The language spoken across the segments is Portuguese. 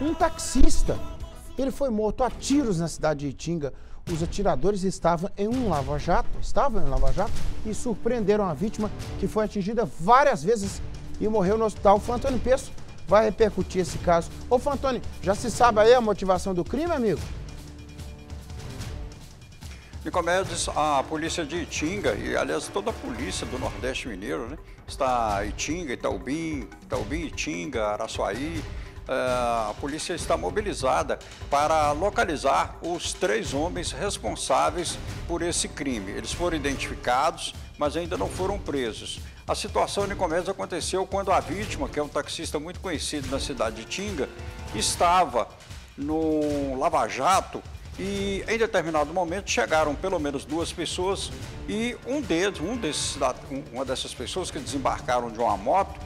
Um taxista, ele foi morto a tiros na cidade de Itinga. Os atiradores estavam em um lava-jato, estavam em um lava-jato e surpreenderam a vítima que foi atingida várias vezes e morreu no hospital. O Fantônio Peço vai repercutir esse caso. Ô Fantônio, já se sabe aí a motivação do crime, amigo? Nicomedes, a polícia de Itinga, e aliás toda a polícia do Nordeste Mineiro, né? Está Itinga, Itaubim, Itaubim, Itinga, Araçuaí, a polícia está mobilizada para localizar os três homens responsáveis por esse crime. Eles foram identificados, mas ainda não foram presos. A situação em Nicomedes aconteceu quando a vítima, que é um taxista muito conhecido na cidade de Itinga, estava no Lava Jato e em determinado momento chegaram pelo menos duas pessoas e um deles, um desses, uma dessas pessoas que desembarcaram de uma moto,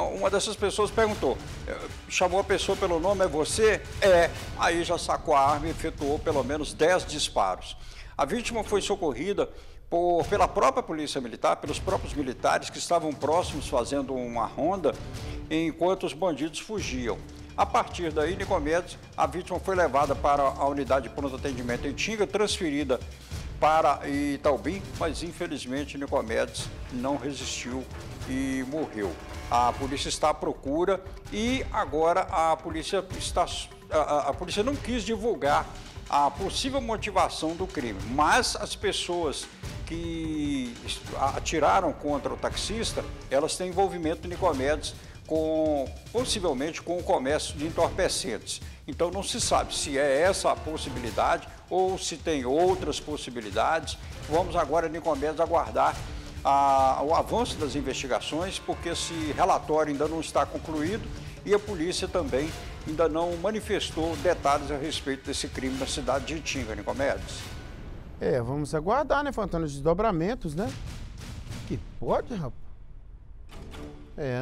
uma dessas pessoas perguntou, eh, chamou a pessoa pelo nome, é você? É. Aí já sacou a arma e efetuou pelo menos 10 disparos. A vítima foi socorrida por, pela própria polícia militar, pelos próprios militares que estavam próximos fazendo uma ronda enquanto os bandidos fugiam. A partir daí, Nicomedes, a vítima foi levada para a unidade de pronto atendimento em Tinga, transferida para Itaubim, mas infelizmente Nicomedes não resistiu e morreu. A polícia está à procura e agora a polícia está a, a polícia não quis divulgar a possível motivação do crime, mas as pessoas que atiraram contra o taxista, elas têm envolvimento Nicomedes com possivelmente com o comércio de entorpecentes. Então não se sabe se é essa a possibilidade ou se tem outras possibilidades. Vamos agora, Nicomedes, aguardar a, o avanço das investigações, porque esse relatório ainda não está concluído e a polícia também ainda não manifestou detalhes a respeito desse crime na cidade de Itinga, Nicomedes. É, vamos aguardar, né, Fantônio, os desdobramentos, né? Que pode, rapaz? É.